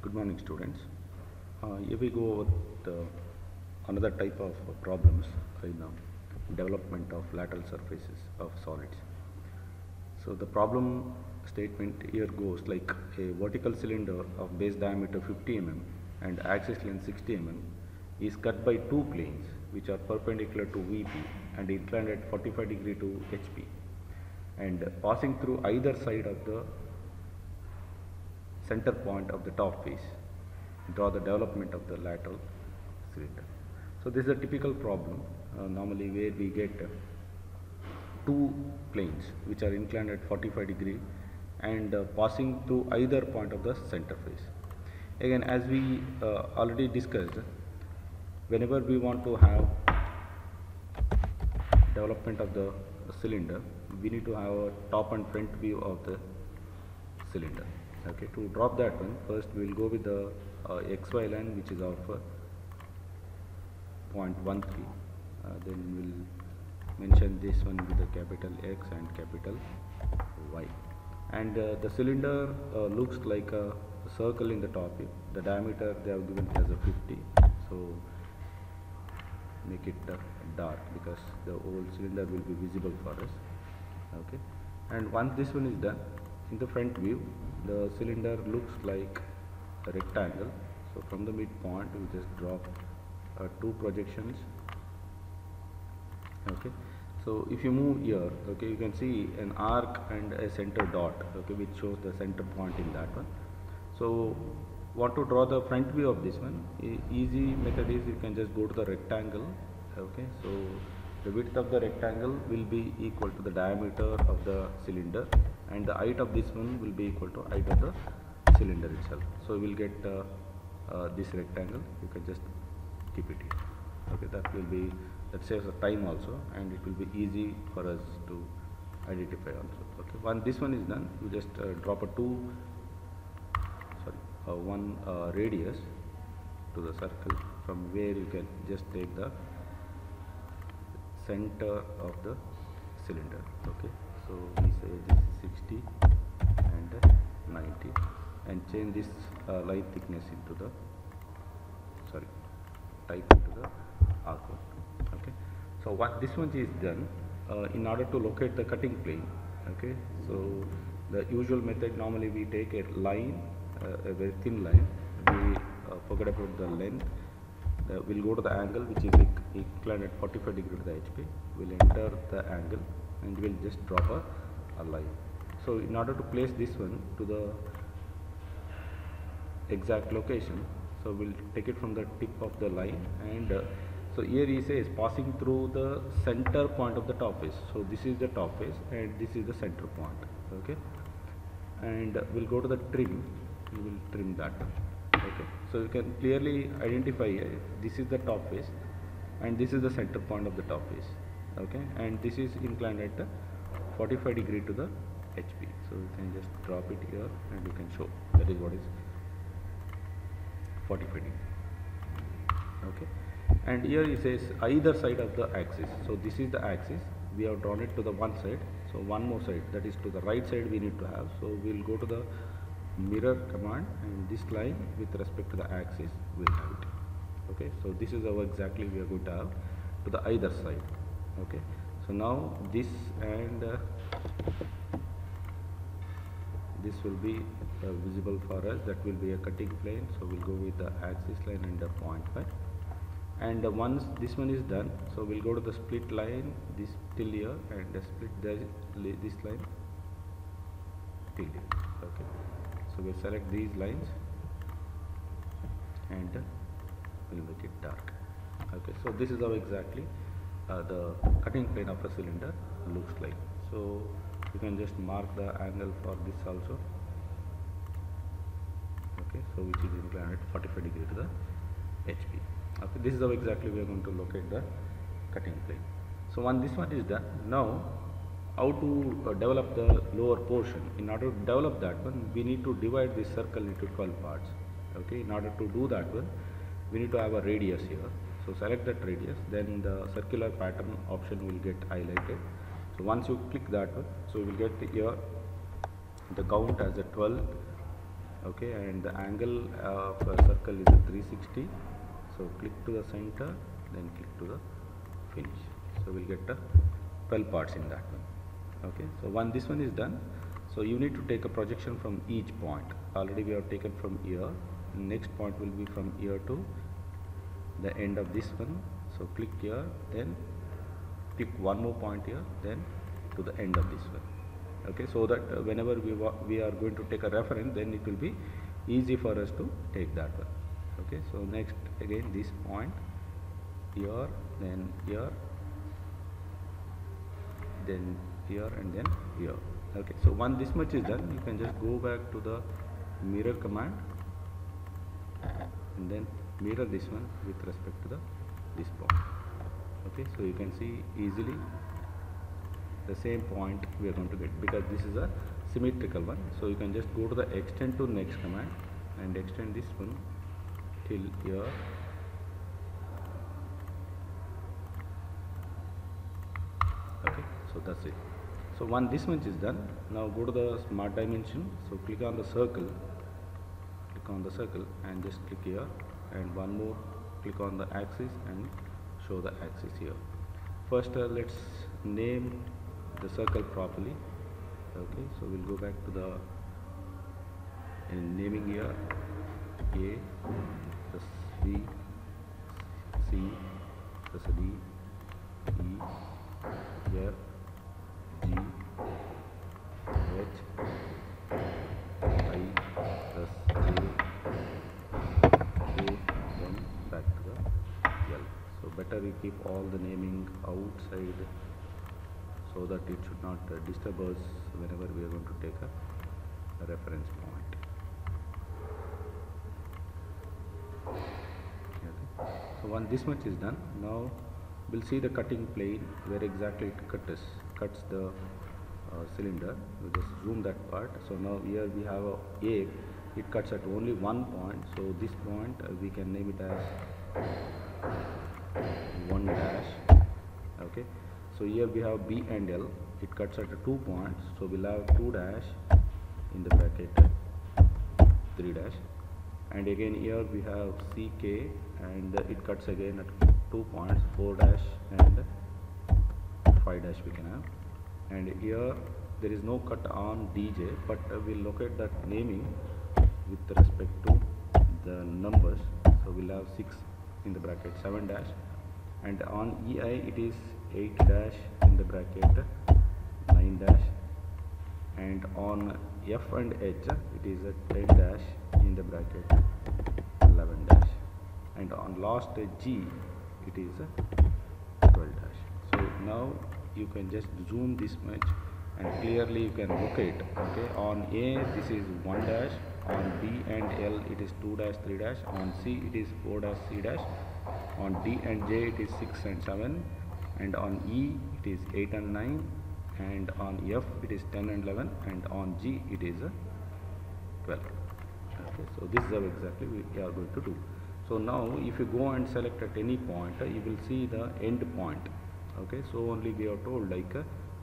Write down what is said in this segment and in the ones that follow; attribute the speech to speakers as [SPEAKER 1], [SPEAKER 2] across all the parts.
[SPEAKER 1] Good morning, students. Uh, here we go over the another type of uh, problems in uh, development of lateral surfaces of solids. So the problem statement here goes like a vertical cylinder of base diameter 50 mm and axis length 60 mm is cut by two planes which are perpendicular to VP and inclined at 45 degree to HP and passing through either side of the center point of the top face draw the development of the lateral cylinder. So this is a typical problem uh, normally where we get uh, two planes which are inclined at 45 degree and uh, passing through either point of the center face. Again as we uh, already discussed whenever we want to have development of the cylinder we need to have a top and front view of the cylinder okay to drop that one first we will go with the uh, xy line which is of uh, 0.13 uh, then we'll mention this one with the capital X and capital Y. And uh, the cylinder uh, looks like a circle in the top the diameter they have given as a 50 so make it uh, dark because the whole cylinder will be visible for us. Okay. And once this one is done in the front view the cylinder looks like a rectangle. So from the midpoint we just drop uh, two projections. Okay? So if you move here okay you can see an arc and a center dot okay which shows the center point in that one. So want to draw the front view of this one? E- easy method is you can just go to the rectangle okay? So the width of the rectangle will be equal to the diameter of the cylinder and the height of this one will be equal to height of the cylinder itself. So we will get uh, uh, this rectangle. You can just keep it here. Okay that will be that saves the time also and it will be easy for us to identify also. Okay once this one is done. You just uh, drop a two sorry one uh, radius to the circle from where you can just take the center of the cylinder. Okay so we say this is 60 and uh, 90 and change this uh, line thickness into the sorry type into the arc okay? So what this one is done uh, in order to locate the cutting plane okay? So the usual method normally we take a line uh, a very thin line. We uh, forget about the length. We'll go to the angle which is inclined at 45 degree to the HP we'll enter the angle and we'll just drop a, a line. So in order to place this one to the exact location so we'll take it from the tip of the line and uh, so here he says passing through the center point of the top face so this is the top face and this is the center point okay? And we'll go to the trim. We will trim that okay? So you can clearly identify uh, this is the top face and this is the center point of the top face okay? And this is inclined at uh, 45 degree to the HP so you can just drop it here and you can show that is what is 45 degree. Okay? And here it says either side of the axis. So this is the axis. We have drawn it to the one side. So one more side. That is to the right side we need to have. So we'll go to the mirror command and this line with respect to the axis will have it. Okay? So this is how exactly we are going to have to the either side okay. So now this and uh, this will be uh, visible for us. That will be a cutting plane. So we'll go with the axis line and the point 5 and uh, once this one is done so we'll go to the split line this till here and the split this line till here. Okay. So we'll select these lines and uh, we'll make it dark. Okay. So this is how exactly uh, the cutting plane of a cylinder looks like. So you can just mark the angle for this also. Okay so which is inclined at 45 degree to the HP okay this is how exactly we are going to locate the cutting plane. So when this one is done. Now how to uh, develop the lower portion? In order to develop that one we need to divide this circle into 12 parts. Okay in order to do that one we need to have a radius here so select that radius then the circular pattern option will get highlighted. So once you click that one so you will get here the count as a 12 okay and the angle of a circle is a 360 so click to the center then click to the finish. So we'll get the 12 parts in that one okay. So when this one is done. So you need to take a projection from each point. Already we have taken from here next point will be from here to the end of this one. So click here then pick one more point here then to the end of this one. Okay so that uh, whenever we we are going to take a reference then it will be easy for us to take that one. Okay so next again this point here then here then here and then here. Okay so once this much is done you can just go back to the mirror command and then mirror this one with respect to the this point okay so you can see easily the same point we are going to get because this is a symmetrical one. So you can just go to the extend to next command and extend this one till here okay so that's it. So once this much is done. Now go to the smart dimension. So click on the circle. Click on the circle and just click here and one more click on the axis and show the axis here. First uh, let's name the circle properly. Okay so we'll go back to the in naming here a the b c the d e f g h i plus j k then back to the l so better we keep all the naming outside so that it should not uh, disturb us whenever we are going to take a, a reference point. Okay. So once this much is done, now we'll see the cutting plane where exactly it cuts, cuts the uh, cylinder. We'll just zoom that part. So now here we have a A, it cuts at only one point. So this point uh, we can name it as 1 dash. Okay. So here we have B and L. It cuts at two points. So we'll have 2 dash in the bracket. 3 dash. And again here we have CK and it cuts again at 2 points. 4 dash and 5 dash we can have. And here there is no cut on DJ but we'll locate that naming with respect to the numbers. So we'll have 6 in the bracket. 7 dash and on EI it is 8 dash in the bracket 9 dash. And on F and H it is a 10 dash in the bracket 11 dash. And on last G it is a 12 dash. So now you can just zoom this much and clearly you can locate okay? On A this is 1 dash. On B and L it is 2 dash 3 dash. On C it is 4 dash c dash on D and J it is 6 and 7 and on E it is 8 and 9 and on F it is 10 and 11 and on G it is 12 okay so this is how exactly we are going to do. So now if you go and select at any point uh, you will see the end point. Okay so only we are told like uh,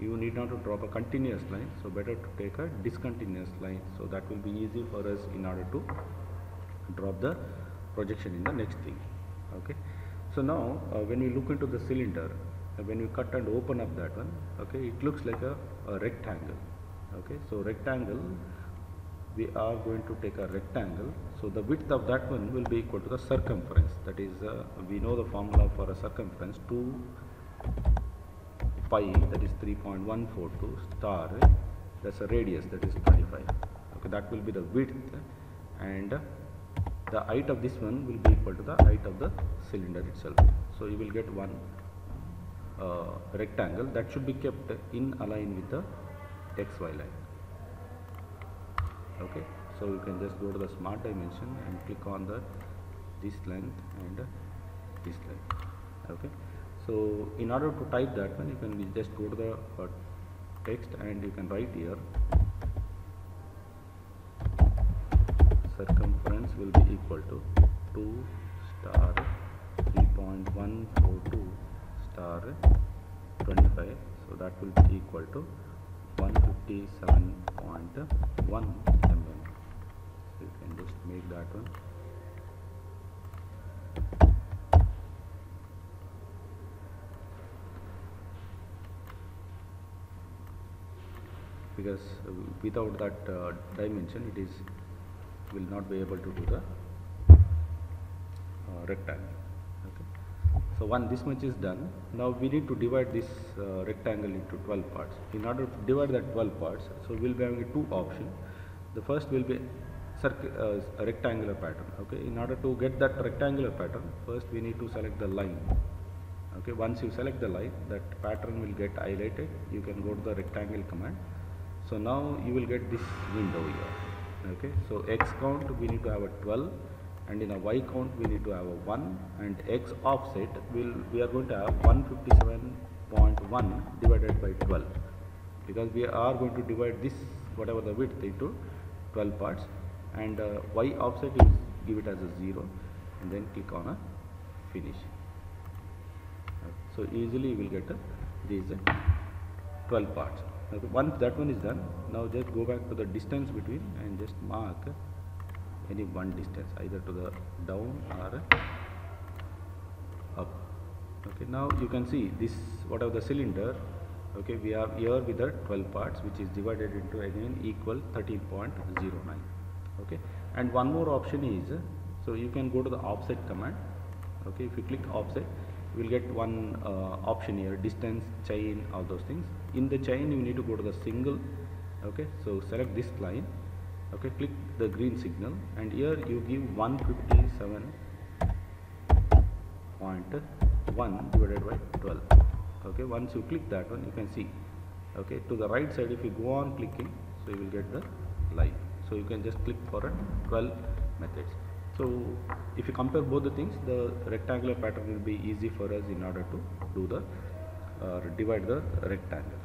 [SPEAKER 1] you need not to drop a continuous line so better to take a discontinuous line. So that will be easy for us in order to drop the projection in the next thing okay? So now uh, when we look into the cylinder uh, when you cut and open up that one okay it looks like a, a rectangle okay? So rectangle we are going to take a rectangle. So the width of that one will be equal to the circumference. That is uh, we know the formula for a circumference 2 pi that is 3.142 star that's a radius that is 25 okay? That will be the width and the height of this one will be equal to the height of the cylinder itself. So you will get one uh, rectangle that should be kept in align with the xy line. Okay? So you can just go to the smart dimension and click on the this length and this length. Okay? So in order to type that one you can just go to the uh, text and you can write here circumference will be equal to 2 star 3.142 star 25 so that will be equal to 157.1 mm you can just make that one. Because uh, without that uh, dimension it is will not be able to do the uh, rectangle so one this much is done. Now we need to divide this uh, rectangle into 12 parts. In order to divide that 12 parts so we'll be having two options. The first will be uh, rectangular pattern okay? In order to get that rectangular pattern first we need to select the line okay? Once you select the line that pattern will get highlighted. You can go to the rectangle command. So now you will get this window here okay so x count we need to have a 12 and in a y count we need to have a 1 and x offset will we are going to have 157.1 divided by 12 because we are going to divide this whatever the width into 12 parts and uh, y offset is give it as a 0 and then click on a finish. So easily we will get uh, these uh, 12 parts okay, once that one is done. Now just go back to the distance between and just mark any one distance either to the down or up. Okay now you can see this whatever the cylinder. Okay we have here with the 12 parts which is divided into again equal 13.09 okay and one more option is so you can go to the offset command. Okay if you click offset you will get one uh, option here distance chain all those things. In the chain you need to go to the single okay? So select this line okay? Click the green signal and here you give 157.1 divided by 12 okay? Once you click that one you can see okay? To the right side if you go on clicking so you will get the line. So you can just click for a 12 methods so if you compare both the things the rectangular pattern will be easy for us in order to do the uh, divide the rectangle.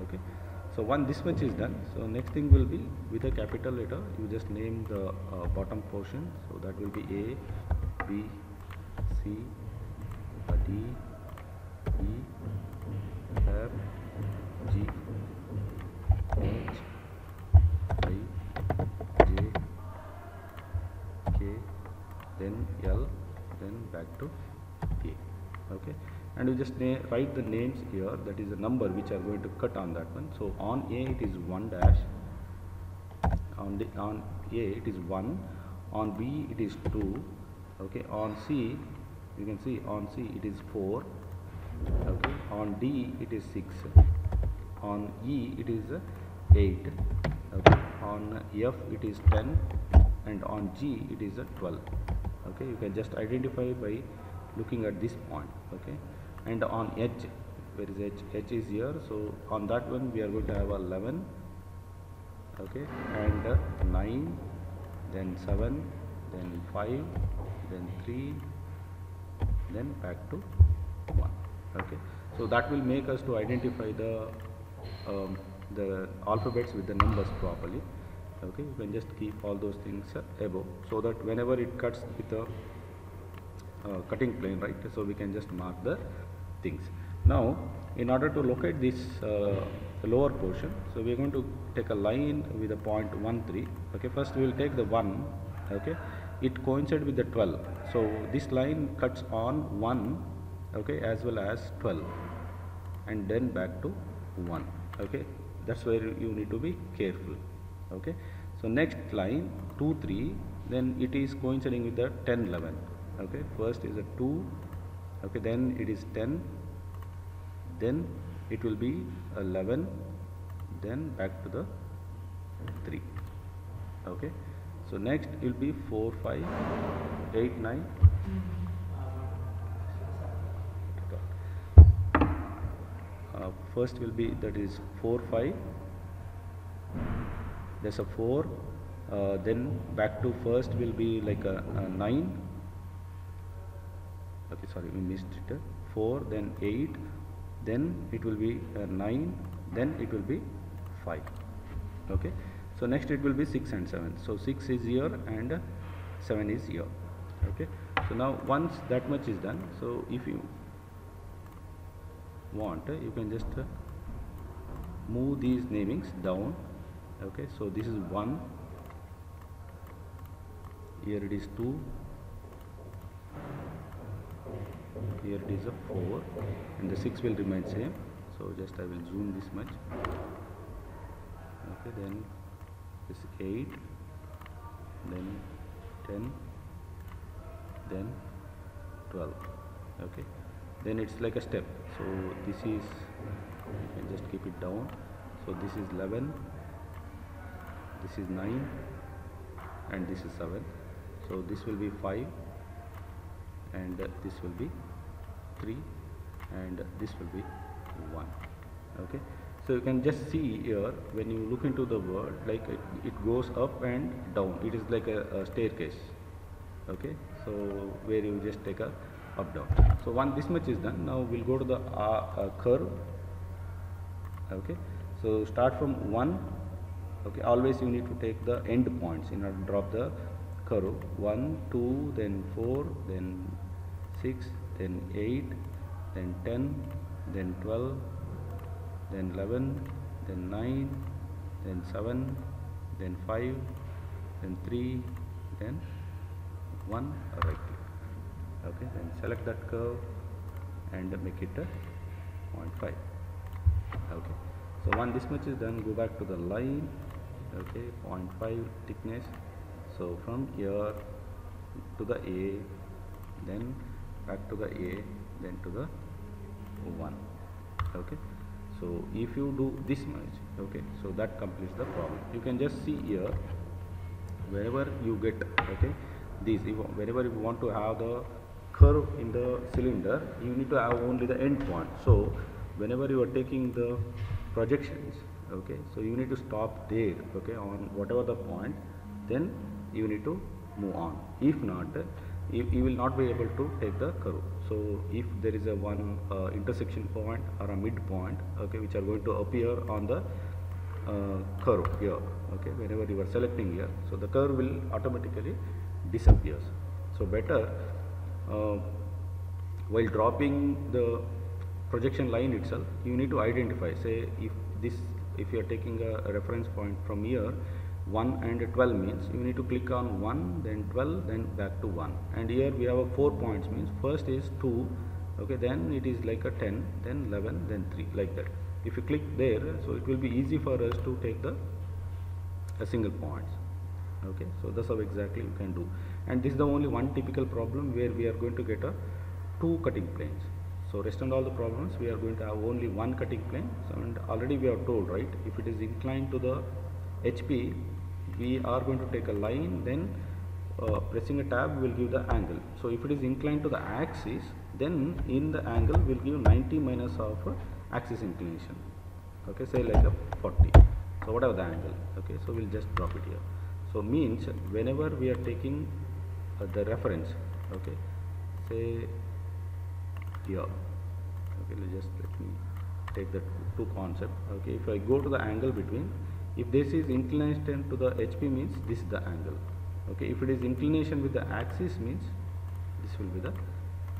[SPEAKER 1] Okay? So one this much is done. So next thing will be with a capital letter you just name the uh, bottom portion. So that will be a b c d e f g h i j k then l then back to a okay and you just write the names here. That is the number which are going to cut on that one. So on a it is 1 dash. On the on a it is 1 on b it is 2 okay on c you can see on c it is 4 okay on d it is 6 on e it is 8 okay on f it is 10 and on g it is a 12 okay you can just identify by looking at this point. Okay and on h where is h? H is here. So on that one we are going to have 11 okay and uh, 9 then 7 then 5 then 3 then back to 1 okay so that will make us to identify the um, the alphabets with the numbers properly. Okay you can just keep all those things uh, above so that whenever it cuts with a uh, cutting plane right so we can just mark the things. Now, in order to locate this uh, lower portion, so we are going to take a line with a point 13. Okay, first we will take the 1. Okay, it coincides with the 12. So this line cuts on 1. Okay, as well as 12, and then back to 1. Okay, that's where you need to be careful. Okay, so next line 2 3 then it is coinciding with the 10 11 okay first is a 2 okay then it is 10 then it will be 11 then back to the 3 okay so next will be 4 5 8 9 uh, first will be that is 4 5 there's a 4 uh, then back to first will be like a, a 9 okay sorry we missed it. 4 then 8 then it will be uh, 9 then it will be 5 okay so next it will be 6 and 7 so 6 is here and uh, 7 is here. Okay so now once that much is done so if you want you can just move these namings down. Okay so this is 1 here it is 2 here it is a 4 and the 6 will remain same. So just I will zoom this much. Okay then this 8 then 10 then 12 okay then it's like a step. So this is you can just keep it down. So this is 11 this is 9 and this is 7 so this will be 5 and this will be 3 and this will be 1 okay? So you can just see here when you look into the word like it, it goes up and down. It is like a, a staircase okay? So where you just take a up down. So once this much is done. Now we'll go to the uh, uh, curve okay? So start from 1 okay? Always you need to take the end points in order to drop the curve. 1 2 then 4 then 6 then 8 then 10 then 12 then 11 then 9 then 7 then 5 then 3 then 1 right click. Okay then select that curve and make it a 0.5 okay so when this much is done go back to the line. Okay 0.5 thickness. So from here to the A then back to the A then to the 1 okay? So if you do this much okay so that completes the problem. You can just see here wherever you get okay this if, wherever you want to have the curve in the cylinder you need to have only the end point. So whenever you are taking the projections okay so you need to stop there okay on whatever the point then you need to move on. If not you, you will not be able to take the curve. So if there is a one uh, intersection point or a midpoint okay which are going to appear on the uh, curve here okay whenever you are selecting here so the curve will automatically disappears so better uh, while dropping the projection line itself you need to identify say if this if you are taking a, a reference point from here 1 and 12 means you need to click on 1 then 12 then back to 1 and here we have a 4 points means first is 2 okay then it is like a 10 then 11 then 3 like that. If you click there so it will be easy for us to take the a single points okay. So that's how exactly you can do. And this is the only one typical problem where we are going to get a two cutting planes. So rest and all the problems we are going to have only one cutting plane. So and already we are told right if it is inclined to the HP we are going to take a line then uh, pressing a tab will give the angle. So if it is inclined to the axis then in the angle will give 90 minus of axis inclination. Okay say like a 40 so whatever the angle. Okay so we'll just drop it here. So means whenever we are taking uh, the reference okay say here. Okay let's just let me take the two concept. Okay if I go to the angle between if this is inclination to the HP means this is the angle. Okay if it is inclination with the axis means this will be the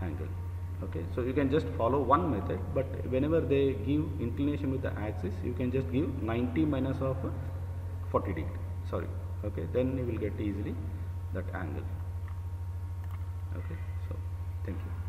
[SPEAKER 1] angle. Okay so you can just follow one method but whenever they give inclination with the axis you can just give 90 minus of 40 degree. Sorry okay then you will get easily that angle. Okay so thank you